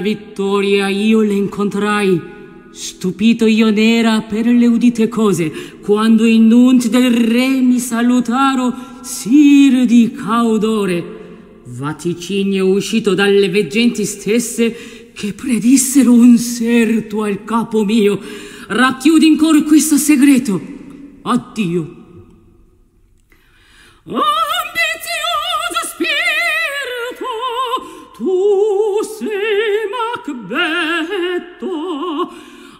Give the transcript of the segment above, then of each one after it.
Vittoria io le incontrai. Stupito io n'era per le udite cose, quando in nunzi del re mi salutaro, sir di caudore. Vaticinio uscito dalle veggenti stesse, che predissero un serto al capo mio. Racchiudi in cor questo segreto. Addio. Ambizioso spirito, tu Macbetto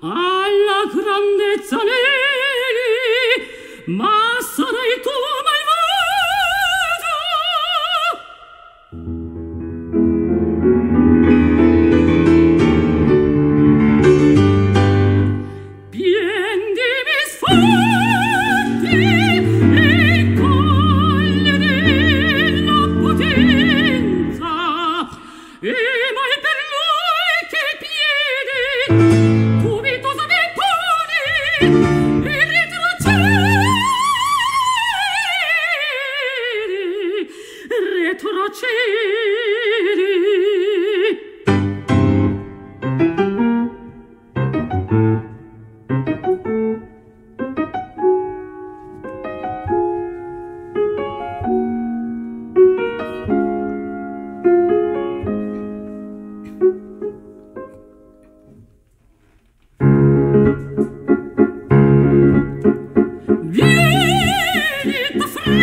alla grandezza neri ma sarai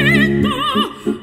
Benedetto